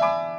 Bye.